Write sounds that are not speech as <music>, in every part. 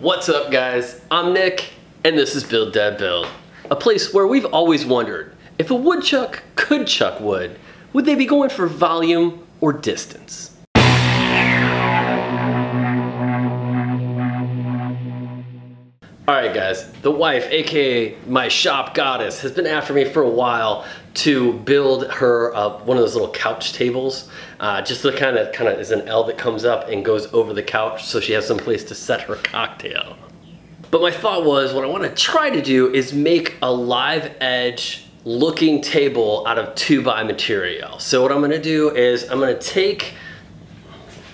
What's up guys? I'm Nick and this is Build Dad Build. A place where we've always wondered, if a woodchuck could chuck wood, would they be going for volume or distance? Alright guys, the wife, aka my shop goddess, has been after me for a while to build her uh, one of those little couch tables. Uh, just the kind of kind of is an L that comes up and goes over the couch so she has some place to set her cocktail. But my thought was what I want to try to do is make a live edge looking table out of 2 by material. So what I'm going to do is I'm going to take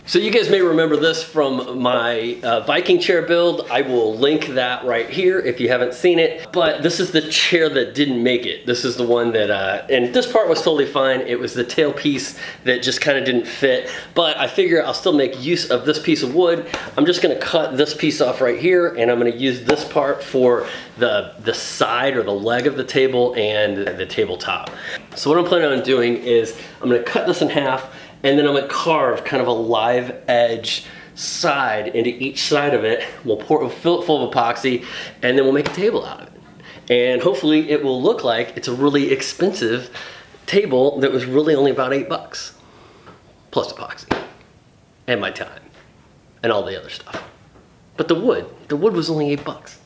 so you guys may remember this from my uh, Viking chair build. I will link that right here if you haven't seen it. But this is the chair that didn't make it. This is the one that, uh, and this part was totally fine. It was the tail piece that just kind of didn't fit. But I figure I'll still make use of this piece of wood. I'm just gonna cut this piece off right here and I'm gonna use this part for the, the side or the leg of the table and the tabletop. So what I'm planning on doing is I'm gonna cut this in half and then I'm gonna carve kind of a live edge side into each side of it. We'll pour, we'll fill it full of epoxy, and then we'll make a table out of it. And hopefully it will look like it's a really expensive table that was really only about eight bucks, plus epoxy, and my time, and all the other stuff. But the wood, the wood was only eight bucks.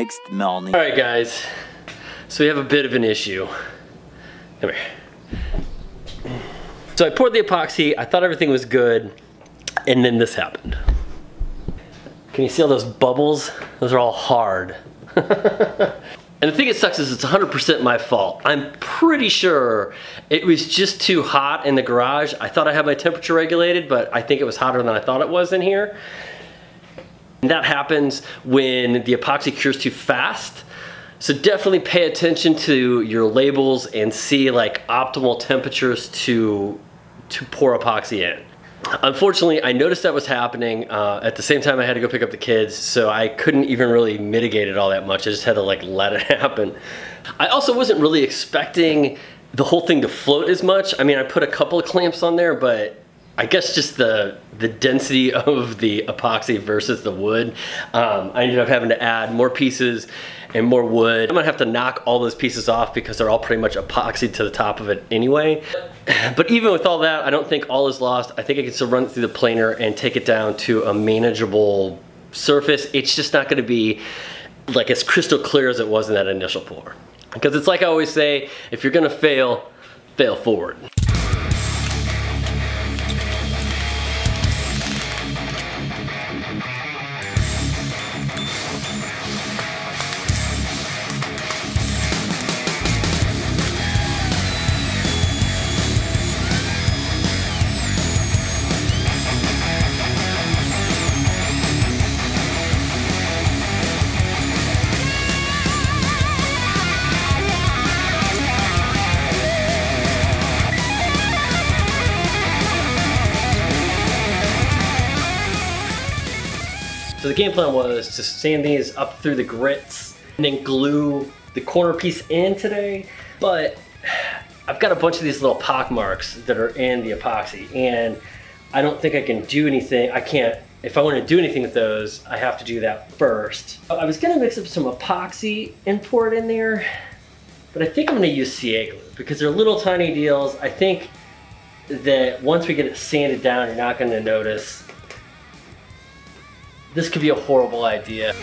Next. All right, guys. So we have a bit of an issue. Come here. So I poured the epoxy. I thought everything was good. And then this happened. Can you see all those bubbles? Those are all hard. <laughs> and the thing that sucks is it's 100% my fault. I'm pretty sure it was just too hot in the garage. I thought I had my temperature regulated, but I think it was hotter than I thought it was in here. And that happens when the epoxy cures too fast. So definitely pay attention to your labels and see like optimal temperatures to, to pour epoxy in. Unfortunately, I noticed that was happening. Uh, at the same time, I had to go pick up the kids, so I couldn't even really mitigate it all that much. I just had to like let it <laughs> happen. I also wasn't really expecting the whole thing to float as much. I mean, I put a couple of clamps on there, but I guess just the the density <laughs> of the epoxy versus the wood. Um, I ended up having to add more pieces and more wood. I'm gonna have to knock all those pieces off because they're all pretty much epoxied to the top of it anyway. <sighs> But even with all that, I don't think all is lost. I think I can still run through the planer and take it down to a manageable surface. It's just not gonna be like as crystal clear as it was in that initial pour. Because it's like I always say, if you're gonna fail, fail forward. Game plan was to sand these up through the grits and then glue the corner piece in today, but I've got a bunch of these little pock marks that are in the epoxy and I don't think I can do anything. I can't, if I want to do anything with those, I have to do that first. I was gonna mix up some epoxy and pour it in there, but I think I'm gonna use CA glue because they're little tiny deals. I think that once we get it sanded down, you're not gonna notice. This could be a horrible idea.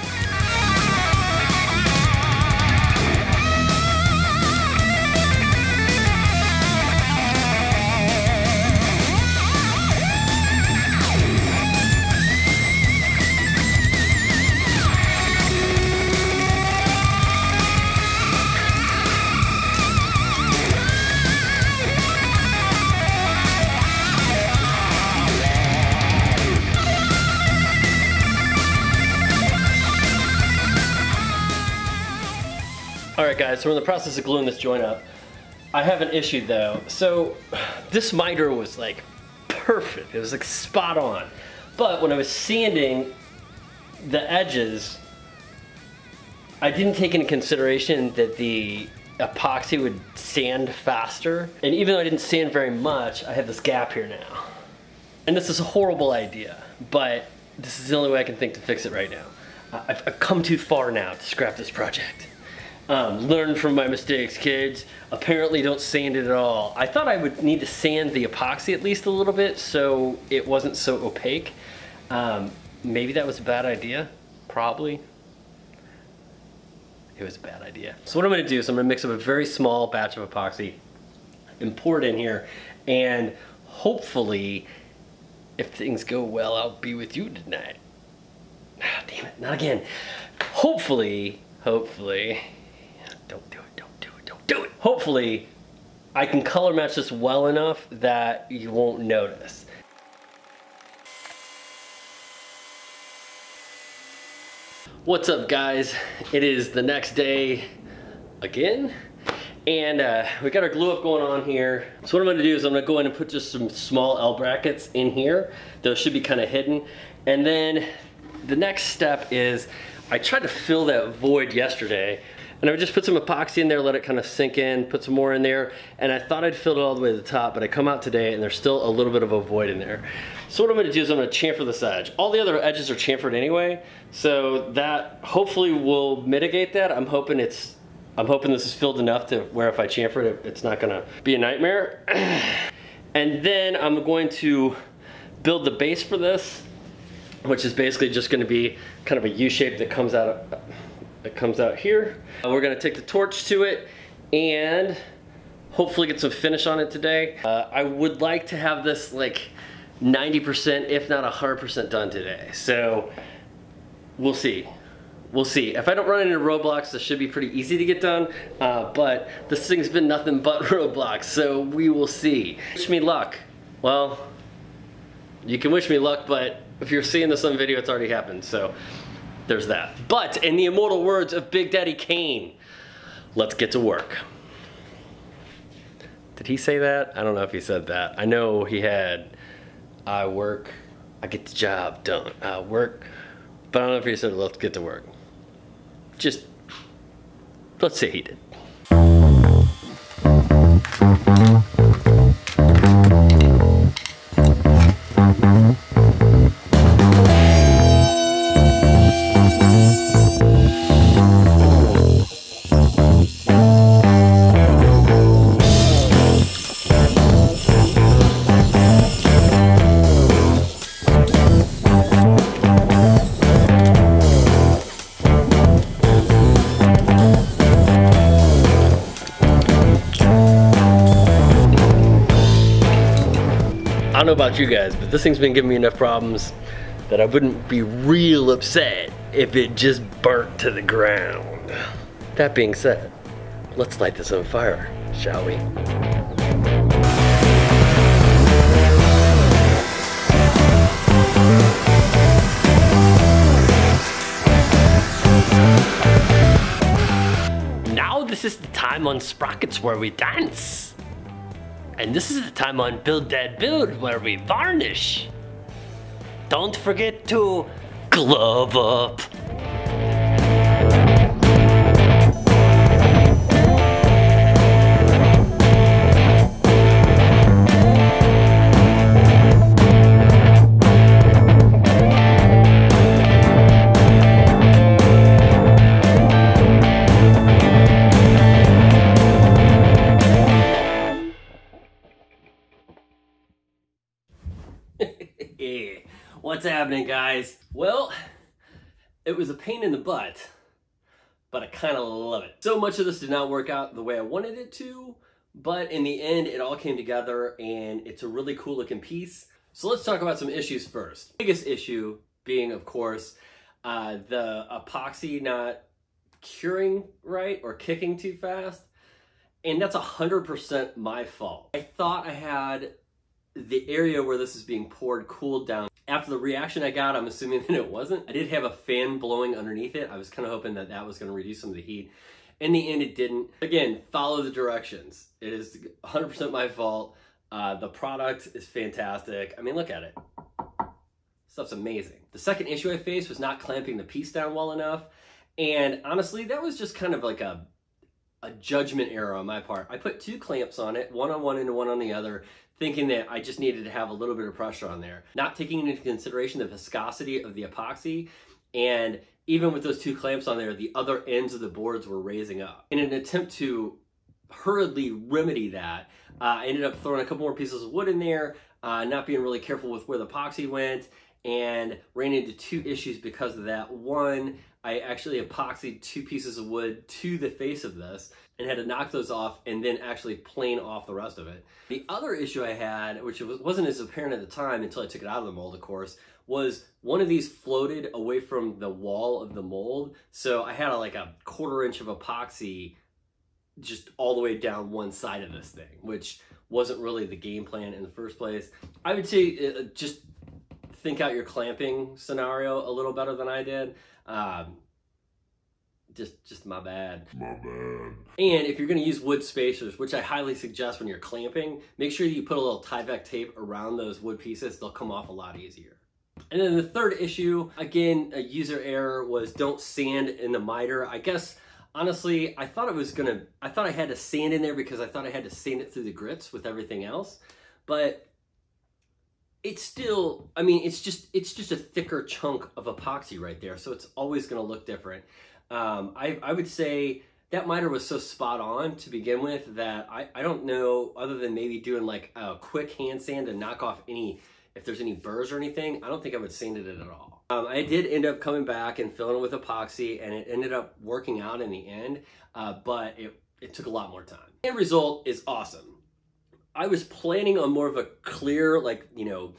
All right guys, so we're in the process of gluing this joint up. I have an issue though. So <sighs> this miter was like perfect. It was like spot on. But when I was sanding the edges, I didn't take into consideration that the epoxy would sand faster. And even though I didn't sand very much, I have this gap here now. And this is a horrible idea, but this is the only way I can think to fix it right now. I've, I've come too far now to scrap this project. Um, learn from my mistakes, kids. Apparently don't sand it at all. I thought I would need to sand the epoxy at least a little bit so it wasn't so opaque. Um, maybe that was a bad idea, probably. It was a bad idea. So what I'm gonna do is I'm gonna mix up a very small batch of epoxy and pour it in here and hopefully if things go well, I'll be with you tonight. Ah, <sighs> damn it, not again. Hopefully, hopefully, don't do it, don't do it, don't do it. Hopefully, I can color match this well enough that you won't notice. What's up guys? It is the next day again. And uh, we got our glue up going on here. So what I'm gonna do is I'm gonna go in and put just some small L brackets in here. Those should be kind of hidden. And then the next step is I tried to fill that void yesterday and I would just put some epoxy in there, let it kind of sink in, put some more in there, and I thought I'd filled it all the way to the top, but I come out today and there's still a little bit of a void in there. So what I'm gonna do is I'm gonna chamfer this edge. All the other edges are chamfered anyway, so that hopefully will mitigate that. I'm hoping it's, I'm hoping this is filled enough to where if I chamfer it, it's not gonna be a nightmare. <clears throat> and then I'm going to build the base for this, which is basically just gonna be kind of a U shape that comes out of, that comes out here. Uh, we're gonna take the torch to it and hopefully get some finish on it today. Uh, I would like to have this like 90% if not 100% done today. So we'll see. We'll see. If I don't run into roadblocks, this should be pretty easy to get done, uh, but this thing's been nothing but <laughs> roadblocks, so we will see. Wish me luck. Well, you can wish me luck, but if you're seeing this on video, it's already happened, so there's that. But in the immortal words of Big Daddy Kane, let's get to work. Did he say that? I don't know if he said that. I know he had, I work, I get the job done. I work, but I don't know if he said, let's get to work. Just, let's say he did. About you guys, but this thing's been giving me enough problems that I wouldn't be real upset if it just burnt to the ground. That being said, let's light this on fire, shall we? Now this is the time on Sprockets where we dance. And this is the time on Build Dad Build where we varnish. Don't forget to glove up. Happening, guys? Well, it was a pain in the butt, but I kind of love it. So much of this did not work out the way I wanted it to, but in the end, it all came together and it's a really cool looking piece. So let's talk about some issues first. Biggest issue being, of course, uh, the epoxy not curing right or kicking too fast. And that's 100% my fault. I thought I had the area where this is being poured cooled down. After the reaction I got, I'm assuming <laughs> that it wasn't. I did have a fan blowing underneath it. I was kind of hoping that that was going to reduce some of the heat. In the end, it didn't. Again, follow the directions. It is 100% my fault. Uh, the product is fantastic. I mean, look at it. Stuff's amazing. The second issue I faced was not clamping the piece down well enough. And honestly, that was just kind of like a a judgment error on my part. I put two clamps on it, one on one and one on the other, thinking that I just needed to have a little bit of pressure on there, not taking into consideration the viscosity of the epoxy. And even with those two clamps on there, the other ends of the boards were raising up. In an attempt to hurriedly remedy that, uh, I ended up throwing a couple more pieces of wood in there, uh, not being really careful with where the epoxy went, and ran into two issues because of that. One, I actually epoxied two pieces of wood to the face of this and had to knock those off and then actually plane off the rest of it. The other issue I had, which wasn't as apparent at the time until I took it out of the mold, of course, was one of these floated away from the wall of the mold. So I had a, like a quarter inch of epoxy just all the way down one side of this thing, which wasn't really the game plan in the first place. I would say uh, just think out your clamping scenario a little better than I did. Um, just just my bad. My bad. And if you're going to use wood spacers, which I highly suggest when you're clamping, make sure you put a little Tyvek tape around those wood pieces. They'll come off a lot easier. And then the third issue, again, a user error was don't sand in the miter. I guess honestly, I thought it was gonna, I thought I had to sand in there because I thought I had to sand it through the grits with everything else. But it's still, I mean, it's just, it's just a thicker chunk of epoxy right there. So it's always gonna look different. Um, I, I would say that miter was so spot on to begin with that I, I don't know, other than maybe doing like a quick hand sand to knock off any, if there's any burrs or anything, I don't think I would sand it at all. Um, I did end up coming back and filling it with epoxy and it ended up working out in the end, uh, but it, it took a lot more time. The End result is awesome. I was planning on more of a clear, like, you know,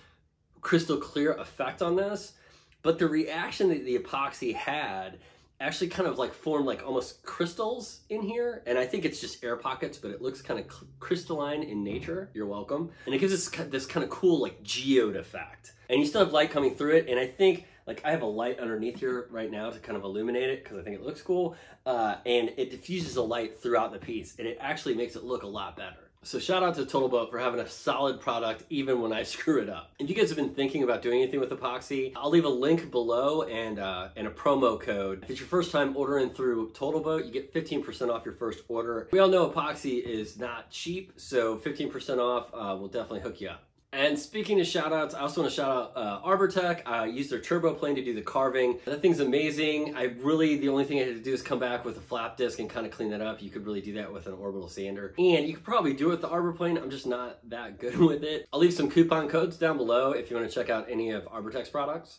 crystal clear effect on this, but the reaction that the epoxy had actually kind of like formed like almost crystals in here. And I think it's just air pockets, but it looks kind of crystalline in nature. You're welcome. And it gives us this kind of cool like geode effect. And you still have light coming through it. And I think like I have a light underneath here right now to kind of illuminate it because I think it looks cool. Uh, and it diffuses the light throughout the piece and it actually makes it look a lot better. So shout out to Total Boat for having a solid product even when I <laughs> screw it up. If you guys have been thinking about doing anything with epoxy, I'll leave a link below and, uh, and a promo code. If it's your first time ordering through Total Boat, you get 15% off your first order. We all know epoxy is not cheap, so 15% off uh, will definitely hook you up. And speaking of shout outs, I also want to shout out uh, Arbortech. I used their turbo plane to do the carving. That thing's amazing. I really, the only thing I had to do is come back with a flap disc and kind of clean that up. You could really do that with an orbital sander. And you could probably do it with the Arbor plane. I'm just not that good <laughs> with it. I'll leave some coupon codes down below if you want to check out any of Arbortech's products.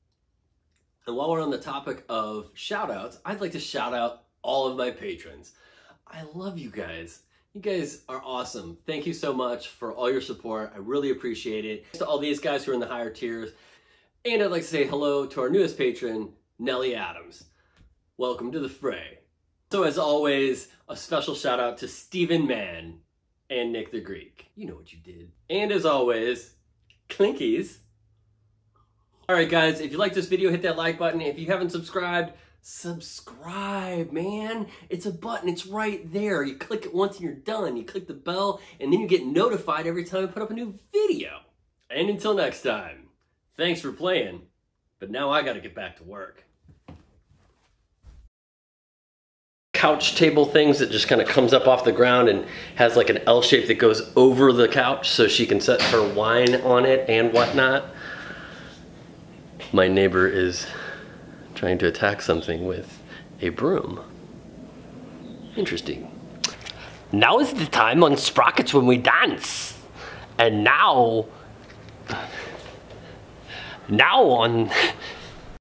And while we're on the topic of shout outs, I'd like to shout out all of my patrons. I love you guys. You guys are awesome. Thank you so much for all your support. I really appreciate it. To all these guys who are in the higher tiers. And I'd like to say hello to our newest patron, Nellie Adams. Welcome to the fray. So as always, a special shout out to Stephen Mann and Nick the Greek. You know what you did. And as always, Clinkies. Alright guys, if you like this video, hit that like button. If you haven't subscribed, subscribe, man. It's a button, it's right there. You click it once and you're done. You click the bell, and then you get notified every time I put up a new video. And until next time, thanks for playing But now I gotta get back to work. Couch table things that just kind of comes up off the ground and has like an L shape that goes over the couch so she can set her wine on it and whatnot. My neighbor is trying to attack something with a broom. Interesting. Now is the time on Sprockets when we dance. And now, now on